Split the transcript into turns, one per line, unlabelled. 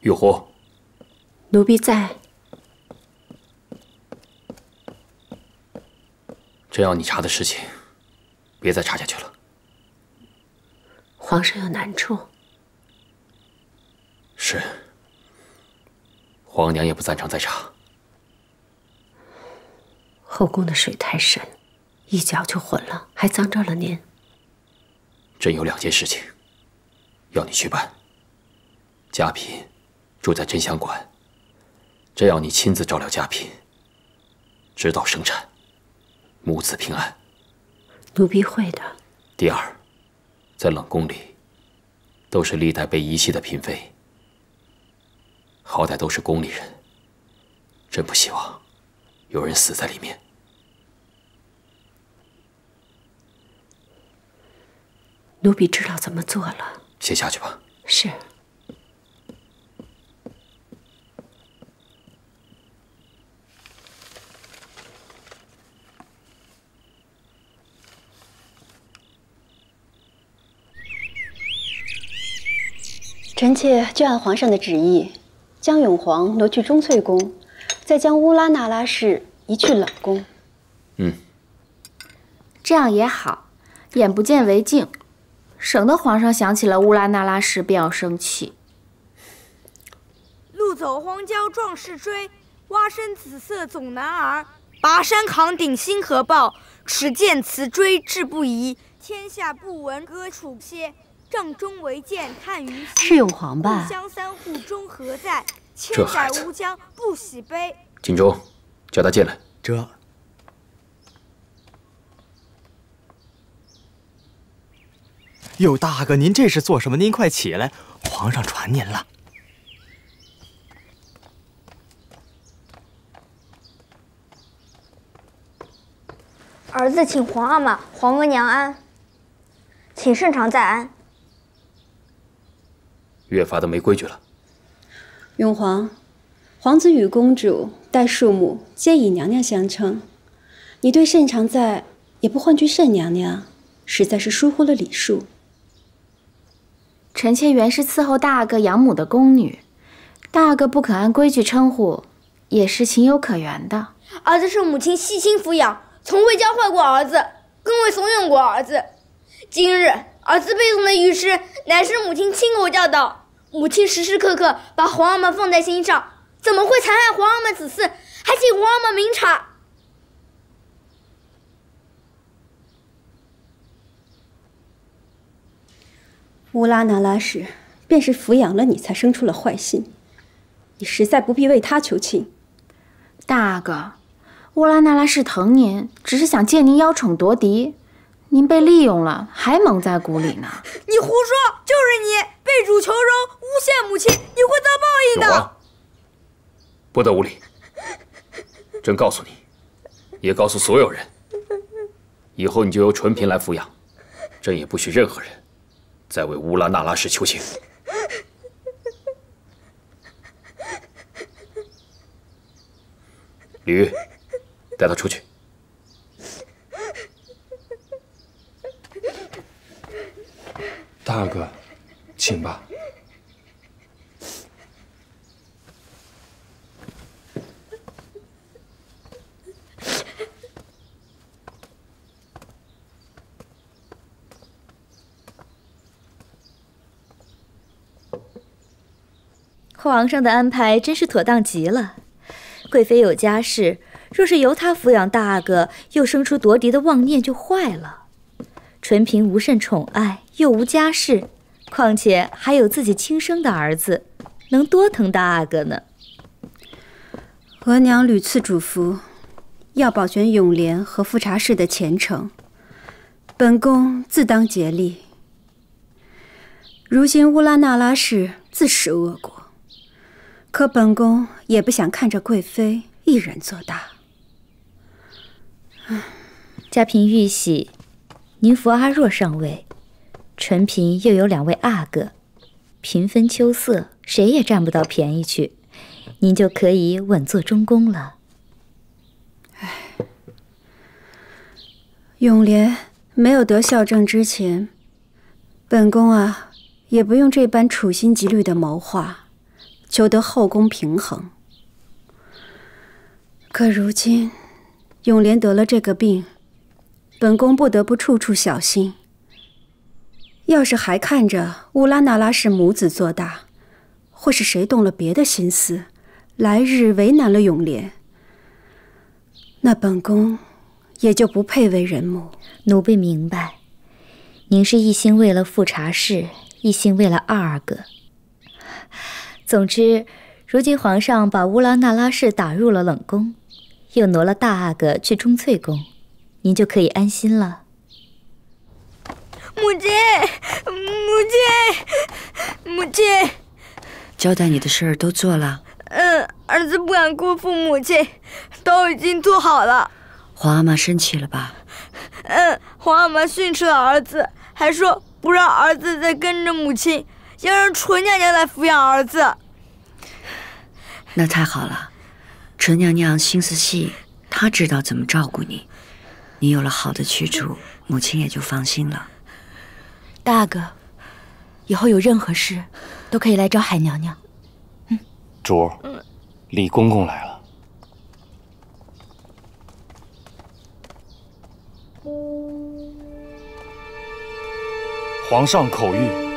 玉壶，
奴婢在。
朕要你查的事情，别再查下去了。
皇上有难处。
是。皇娘也不赞成再查。
后宫的水太深，一脚就浑了，还脏着了您。
朕有两件事情要你去办。佳嫔住在真香馆，朕要你亲自照料佳嫔，直到生产，母子平安。
奴婢会的。
第二，在冷宫里，都是历代被遗弃的嫔妃。好歹都是宫里人，朕不希望有人死在里面。
奴婢知道怎么做了，
先下去吧。
是。
臣妾就按皇上的旨意。将永璜挪去钟粹宫，再将乌拉那拉氏移去冷宫。
嗯，
这样也好，眼不见为净，省得皇上想起了乌拉那拉氏便要生气。
路走荒郊壮士追，蛙声紫色总男儿。拔山扛鼎星河报，持剑辞追志不移。天下不闻歌楚歇。帐中唯见叹鱼溪，
是永璜吧？
故乡三户中何在？千载无疆不喜悲。
锦州，叫他进来。
这。哟，大哥，您这是做什么？您快起来，皇上传您了。
儿子请皇阿玛、皇额娘安，请圣常在安。
越发的没规矩了。
永璜，皇子与公主待庶母皆以娘娘相称，你对慎常在也不唤句慎娘娘，实在是疏忽了礼数。
臣妾原是伺候大阿哥养母的宫女，大阿哥不肯按规矩称呼，也是情有可原的。
儿子是母亲细心抚养，从未教坏过儿子，更未怂恿过儿子。今日儿子背诵的御诗，乃是母亲亲口教导。母亲时时刻刻把皇阿玛放在心上，怎么会残害皇阿玛子嗣？还请皇阿玛明察。乌拉那拉氏便是抚养了你才生出了坏心，你实在不必为他求情。
大阿哥，乌拉那拉氏疼您，只是想借您邀宠夺嫡。您被利用了，还蒙在鼓里呢。
你胡说，就是你被主求荣，诬陷母亲，你会遭报应的。
不得无礼！朕告诉你，也告诉所有人，以后你就由纯嫔来抚养，朕也不许任何人再为乌拉那拉氏求情。李玉，带他出去。
大阿哥，请吧。
皇上的安排真是妥当极了。贵妃有家室，若是由她抚养大阿哥，又生出夺嫡的妄念，就坏了。纯嫔无甚宠爱，又无家室，况且还有自己亲生的儿子，能多疼大阿哥呢？
额娘屡次嘱咐，要保全永莲和富察氏的前程，本宫自当竭力。如今乌拉那拉氏自食恶果，可本宫也不想看着贵妃一人做大。
嘉嫔玉玺。您扶阿若上位，纯嫔又有两位阿哥，平分秋色，谁也占不到便宜去，您就可以稳坐中宫了。
唉，永莲没有得孝正之前，本宫啊，也不用这般处心积虑的谋划，求得后宫平衡。可如今，永莲得了这个病，本宫不得不处处小心。要是还看着乌拉那拉氏母子做大，或是谁动了别的心思，来日为难了永莲，那本宫也就不配为人母。
奴婢明白，您是一心为了富察氏，一心为了二阿哥。总之，如今皇上把乌拉那拉氏打入了冷宫。又挪了大阿哥去钟粹宫，您就可以安心了。
母亲，母亲，母亲，
交代你的事儿都做了。
嗯，儿子不敢辜负母亲，都已经做好了。
皇阿玛生气了吧？
嗯，皇阿玛训斥了儿子，还说不让儿子再跟着母亲，要让纯娘娘来抚养儿子。
那太好了。纯娘娘心思细，她知道怎么照顾你。你有了好的去处，母亲也就放心了。
大阿哥，以后有任何事，都可以来找海娘娘。
嗯，主，李公公来了。皇上口谕。